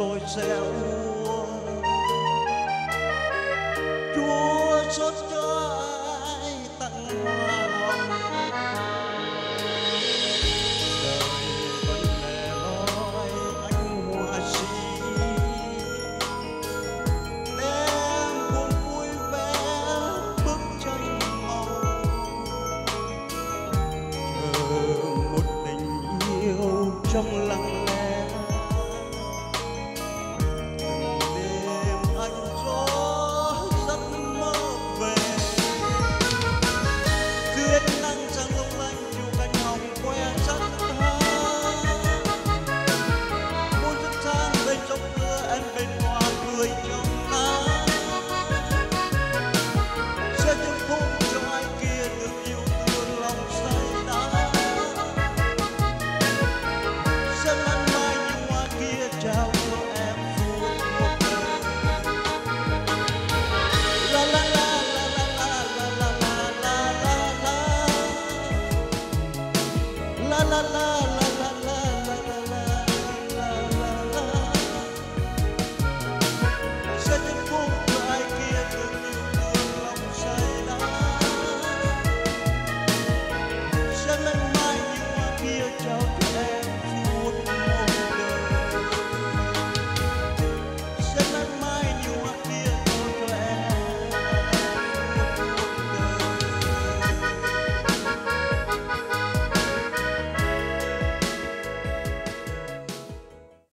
Rồi sẽ uống. Chúa xót